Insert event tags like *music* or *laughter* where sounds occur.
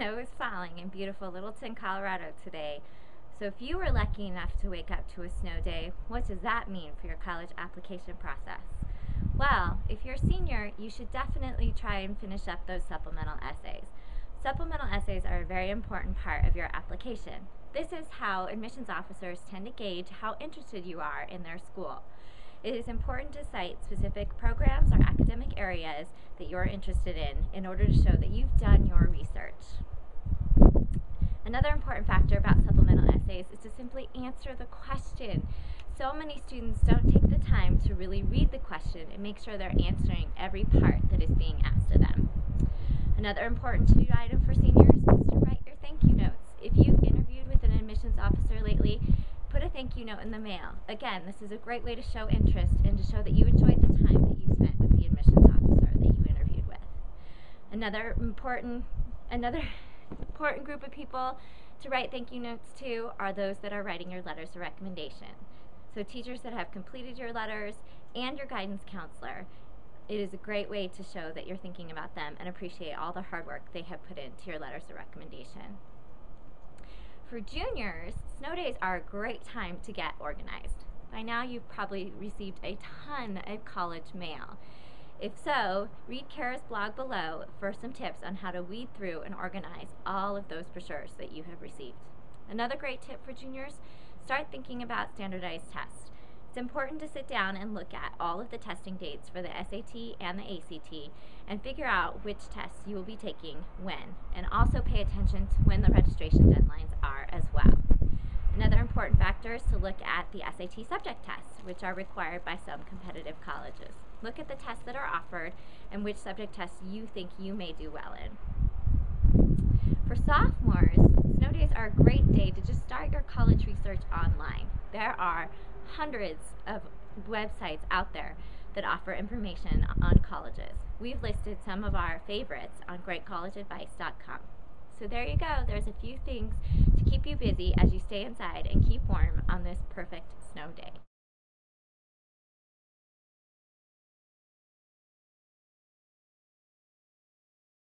Snow is falling in beautiful Littleton, Colorado today. So if you were lucky enough to wake up to a snow day, what does that mean for your college application process? Well, if you're a senior, you should definitely try and finish up those supplemental essays. Supplemental essays are a very important part of your application. This is how admissions officers tend to gauge how interested you are in their school. It is important to cite specific programs or academic areas that you're interested in in order to show that you've done your research. Another important factor about supplemental essays is to simply answer the question. So many students don't take the time to really read the question and make sure they're answering every part that is being asked of them. Another important to-do item for seniors is to write your thank you notes. If you've interviewed with an admissions officer lately, put a thank you note in the mail. Again, this is a great way to show interest and to show that you enjoyed the time that you spent with the admissions officer that you interviewed with. Another important, another *laughs* important group of people to write thank you notes to are those that are writing your letters of recommendation. So teachers that have completed your letters and your guidance counselor, it is a great way to show that you're thinking about them and appreciate all the hard work they have put into your letters of recommendation. For juniors, snow days are a great time to get organized. By now you've probably received a ton of college mail. If so, read Kara's blog below for some tips on how to weed through and organize all of those brochures that you have received. Another great tip for juniors, start thinking about standardized tests. It's important to sit down and look at all of the testing dates for the SAT and the ACT and figure out which tests you will be taking when, and also pay attention to when the registration deadlines are as well. Another important factor is to look at the SAT subject tests, which are required by some competitive colleges. Look at the tests that are offered and which subject tests you think you may do well in. For sophomores, snow days are a great day to just start your college research online. There are hundreds of websites out there that offer information on colleges. We've listed some of our favorites on greatcollegeadvice.com. So there you go. There's a few things to keep you busy as you stay inside and keep warm on this perfect snow day.